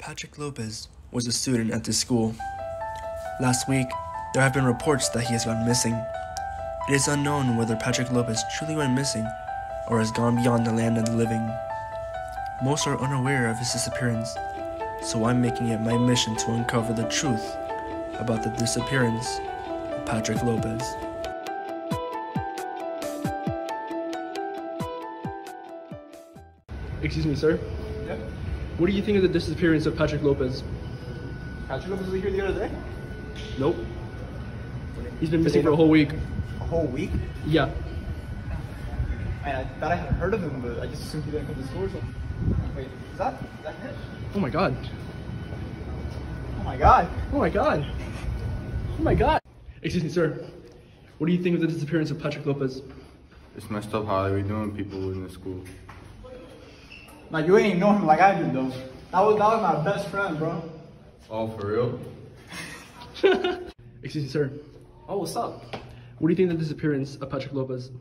Patrick Lopez was a student at this school. Last week, there have been reports that he has gone missing. It is unknown whether Patrick Lopez truly went missing or has gone beyond the land of the living. Most are unaware of his disappearance, so I'm making it my mission to uncover the truth about the disappearance of Patrick Lopez. Excuse me, sir. Yeah. What do you think of the disappearance of Patrick Lopez? Patrick Lopez was here the other day. Nope. He's been missing for a whole week. A whole week. Yeah. And I thought I had heard of him, but I just assumed he didn't come to school or something. Wait, is that is that him? Oh my god. Oh my god. Oh my god. Oh my god. Excuse me, sir. What do you think of the disappearance of Patrick Lopez? It's messed up how they were doing people in the school. Now you ain't know him like I do though. That was that was my best friend, bro. Oh, for real? Excuse me, sir. Oh, what's up? What do you think of the disappearance of Patrick Lopez?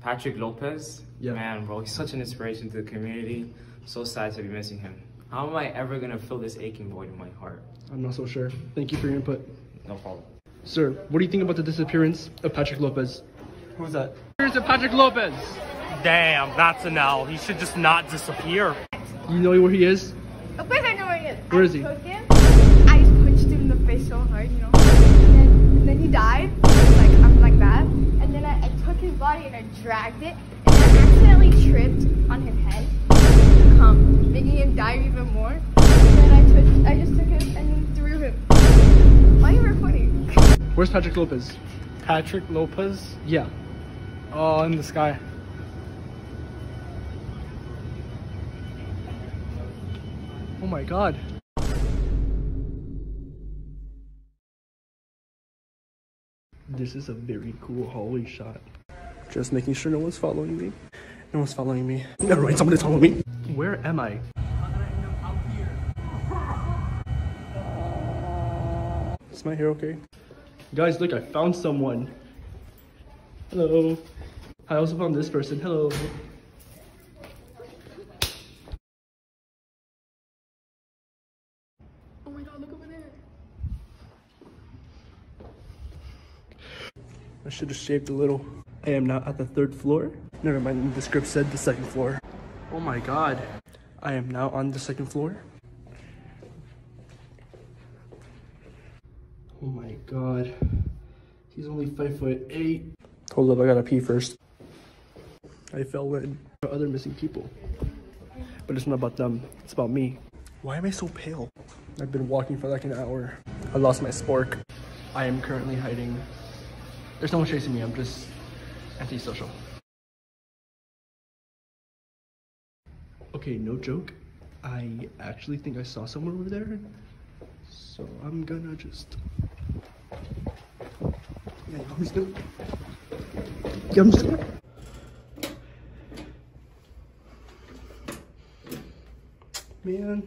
Patrick Lopez? Yeah. Man, bro, he's such an inspiration to the community. So sad to be missing him. How am I ever gonna fill this aching void in my heart? I'm not so sure. Thank you for your input. No problem. Sir, what do you think about the disappearance of Patrick Lopez? Who's that? Disappearance of Patrick Lopez! Damn, that's an L. He should just not disappear. You know where he is? Of course I know where he is. Where I is he? took him. I just punched him in the face so hard, you know. And then, and then he died. Like I'm like that. And then I, I took his body and I dragged it. And I accidentally tripped on his head. Um, making him die even more. And then I took I just took him and then threw him. Why are you recording? Where's Patrick Lopez? Patrick Lopez? Yeah. Oh, in the sky. Oh my god. This is a very cool hallway shot. Just making sure no one's following me. No one's following me. Never mind, somebody's following me. Where am I? Is my hair okay? Guys, look, I found someone. Hello. I also found this person. Hello. Oh my god, I should have shaved a little. I am now at the third floor. Never mind, the script said the second floor. Oh my god. I am now on the second floor. Oh my god. He's only five foot eight. Hold up, I gotta pee first. I fell in. Other missing people. But it's not about them, it's about me. Why am I so pale? I've been walking for like an hour. I lost my spork. I am currently hiding there's no one chasing me. I'm just antisocial. Okay, no joke. I actually think I saw someone over there. So I'm gonna just. Yeah, I'm just gonna. Yeah, I'm just gonna. Man,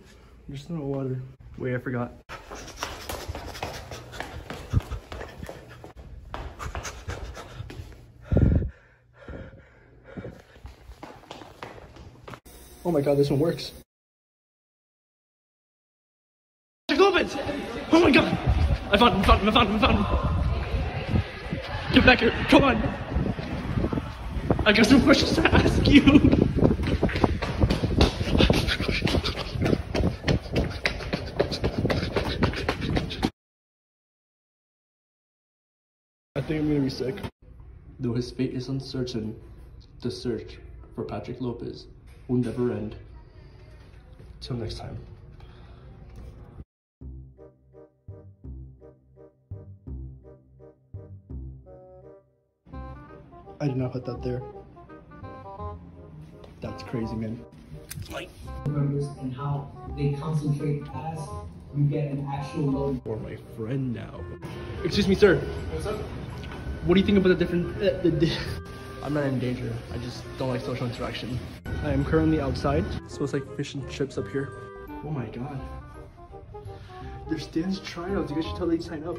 there's no water. Wait, I forgot. Oh my god, this one works. Patrick Lopez! Oh my god! I found him, I found him, I found him, I found him! Get back here, come on! I got some questions to ask you! Think I'm gonna be sick. Though his fate is uncertain, the search for Patrick Lopez will never end. Till next time. I did not put that there. That's crazy, man. members and how they concentrate as you get an actual load. For my friend now. Excuse me, sir. What's up? What do you think about the different? Uh, the, di- I'm not in danger. I just don't like social interaction. I am currently outside. Smells like fish and chips up here. Oh my god. There's dance tryouts. You guys should totally sign up.